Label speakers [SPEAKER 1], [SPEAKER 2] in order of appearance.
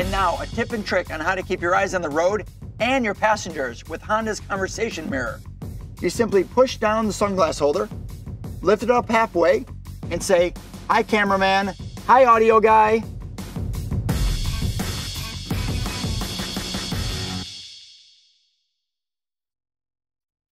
[SPEAKER 1] And now, a tip and trick on how to keep your eyes on the road and your passengers with Honda's Conversation Mirror. You simply push down the sunglass holder, lift it up halfway, and say, Hi, cameraman. Hi, audio guy.